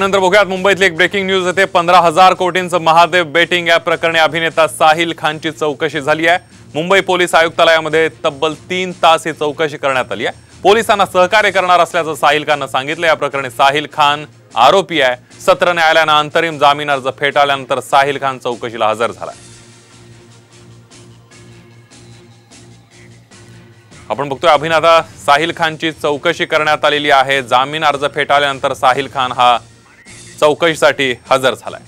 ब्रेकनंतर बघूयात मुंबईतली एक ब्रेकिंग न्यूज येते. पंधरा हजार कोटींचं महादेव बेटिंग या प्रकरणी अभिनेता साहिल खानची चौकशी झाली आहे. मुंबई पोलीस आयुक्तालयामध्ये तब्बल तीन तास ही चौकशी करण्यात आली आहे. पोलिसांना सहकार्य करणार असल्याचं साहिल खाननं सांगितलं. या प्रकरणी साहिल खान आरोपी आहे. सत्र न्यायालयानं अंतरिम जामीन अर्ज फेटाळल्यानंतर साहिल खान चौकशीला हजर झाला. आपण बघतोय अभिनेता साहिल खानची चौकशी करण्यात आलेली आहे. जामीन अर्ज फेटाळल्यानंतर साहिल खान हा चौकशीसाठी हजर झालाय.